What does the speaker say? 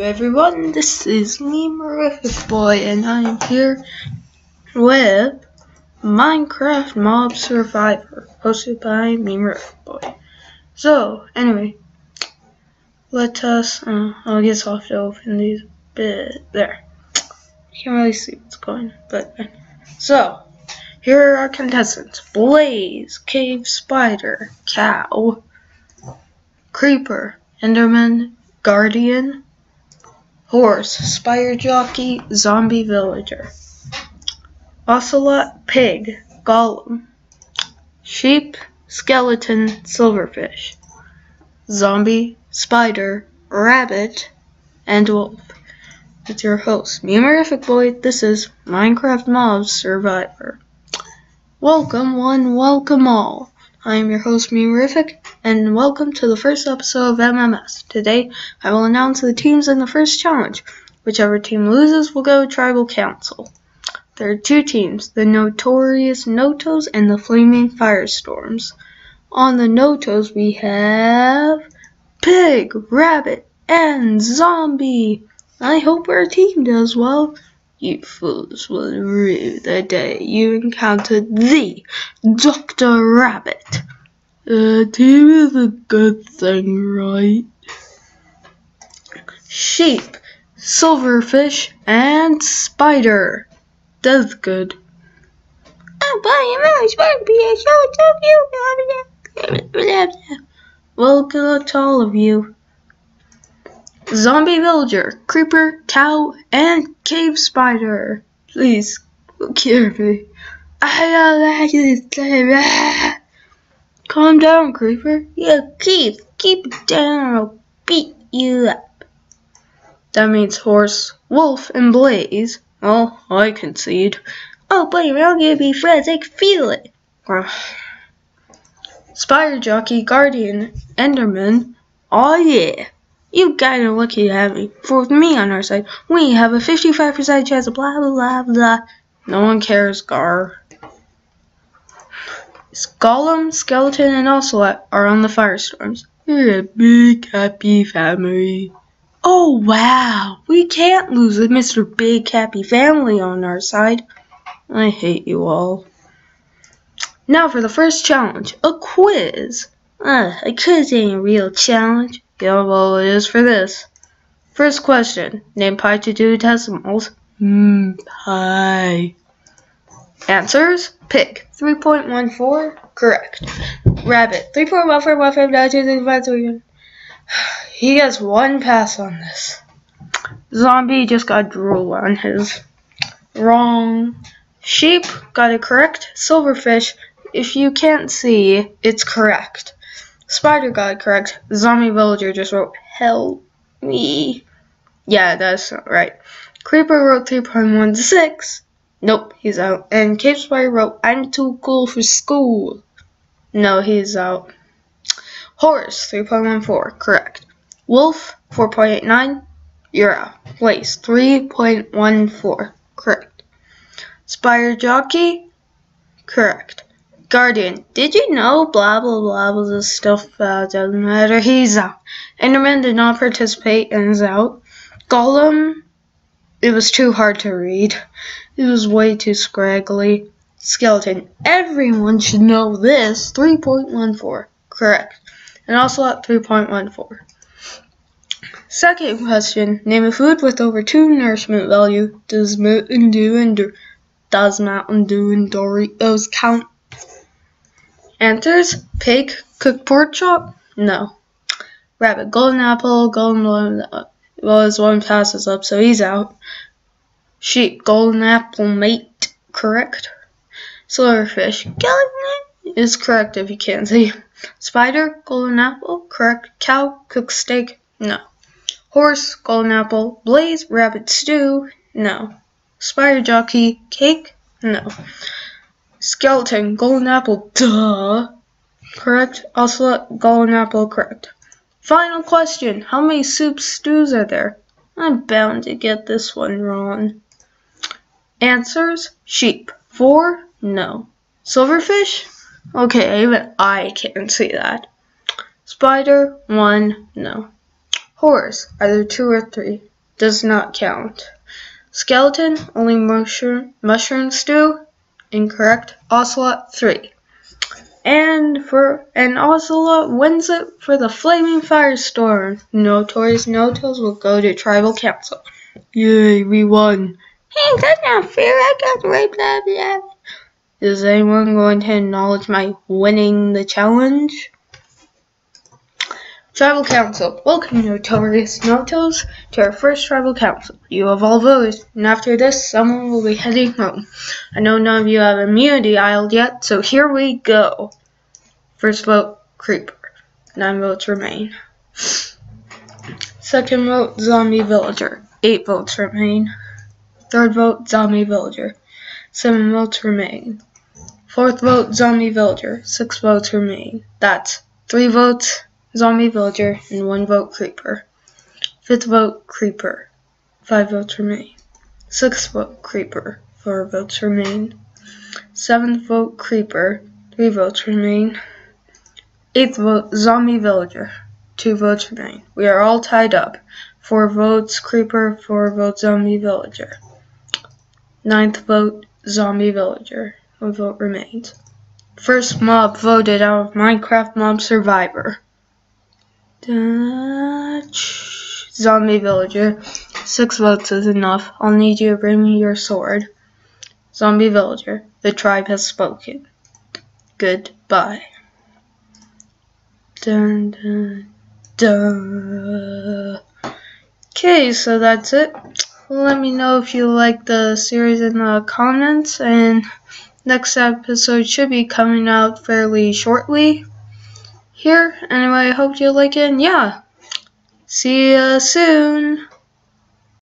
Everyone, this is me, Memerific Boy, and I am here with Minecraft Mob Survivor, hosted by me, Memerific Boy. So, anyway, let us, uh, I'll get soft to open these bit, there. Can't really see what's going on, but, so, here are our contestants. Blaze, Cave Spider, Cow, Creeper, Enderman, Guardian, Horse, Spider Jockey, Zombie Villager, Ocelot, Pig, Golem, Sheep, Skeleton, Silverfish, Zombie, Spider, Rabbit, and Wolf. It's your host, me, Memerific Boy. This is Minecraft Mobs Survivor. Welcome one, welcome all. I am your host, Memerific, and welcome to the first episode of MMS. Today, I will announce the teams in the first challenge. Whichever team loses will go to Tribal Council. There are two teams, the Notorious Notos and the Flaming Firestorms. On the Notos, we have Pig, Rabbit, and Zombie. I hope our team does well. You fools will rue the day you encountered the Dr. Rabbit. Uh, a team is a good thing, right? Sheep, silverfish, and spider. That's good. Oh, boy, I'm always supposed to be a show to you. Welcome to all of you. Zombie villager, creeper, cow, and cave spider. Please, cure me. I don't like this. Calm down, creeper. Yeah, keep, keep it down or I'll beat you up. That means horse, wolf, and blaze. Well, I concede. Oh, buddy, we're all gonna be friends. I can feel it. Spider jockey, guardian, enderman. Oh yeah. You guys are lucky to have me. For with me on our side, we have a 55% chance of blah blah blah blah. No one cares, Gar. Golem, Skeleton, and Ocelot are on the Firestorms. We're a big happy family. Oh wow, we can't lose a Mr. Big Happy Family on our side. I hate you all. Now for the first challenge, a quiz. Uh, a quiz ain't a real challenge. Yeah, well, it is for this. First question. Name pi to two decimals. Hmm, pi. Answers. Pig. 3.14. Correct. Rabbit. 3.14159235. He gets one pass on this. Zombie just got drool on his. Wrong. Sheep got it correct. Silverfish. If you can't see, it's correct. Spider got correct. Zombie Villager just wrote, help me. Yeah, that's right. Creeper wrote 3.16. Nope, he's out. And Cave Spider wrote, I'm too cool for school. No, he's out. Horse, 3.14. Correct. Wolf, 4.89. You're out. Blaze, 3.14. Correct. Spider Jockey, correct. Guardian, did you know blah blah blah blah this stuff uh, doesn't matter. He's out. Enderman did not participate and is out. Golem, it was too hard to read. It was way too scraggly. Skeleton, everyone should know this. 3.14, correct. And also at 3.14. Second question, name a food with over 2 nourishment value. Does Mountain Dew and does Mountain Dew and Doritos count? Answers: Pig, cooked pork chop? No. Rabbit, golden apple, golden one. Well, his one passes up, so he's out. Sheep, golden apple, mate. Correct. Silverfish, golden is correct if you can't see. Spider, golden apple. Correct. Cow, cooked steak. No. Horse, golden apple. Blaze, rabbit stew. No. Spider jockey, cake. No. Skeleton, golden apple, duh. Correct. Also, golden apple, correct. Final question. How many soup stews are there? I'm bound to get this one wrong. Answers. Sheep. Four? No. Silverfish? Okay, even I can't see that. Spider? One? No. Horse, either two or three, does not count. Skeleton, only mushroom, mushroom stew, incorrect. Ocelot, three. And for an Ocelot wins it for the Flaming Firestorm. Notorious No-Tails will go to Tribal Council. Yay, we won. Hey, that's not fair. I got right, blah, blah. Is anyone going to acknowledge my winning the challenge? Tribal Council. Welcome, Notorious No-Tails, to our first Tribal Council. You have all voted, and after this, someone will be heading home. I know none of you have immunity idled yet, so here we go. First vote, Creeper. Nine votes remain. Second vote, Zombie Villager. Eight votes remain. Third vote, Zombie Villager. Seven votes remain. Fourth vote, Zombie Villager. Six votes remain. That's three votes, Zombie Villager, and one vote Creeper. Fifth vote, Creeper. Five votes remain. Sixth vote, Creeper. Four votes remain. Seventh vote, Creeper. Three votes remain. Eighth vote, Zombie Villager. Two votes remain. We are all tied up. Four votes, Creeper. Four votes, Zombie Villager. Ninth vote, Zombie Villager. One vote remains. First mob voted out of Minecraft Mob Survivor. Dutch. Zombie villager. Six votes is enough. I'll need you to bring me your sword. Zombie villager. The tribe has spoken. Goodbye. Dun dun dun. Okay, so that's it. Let me know if you like the series in the comments, and next episode should be coming out fairly shortly here. Anyway, I hope you like it. And yeah, see you soon.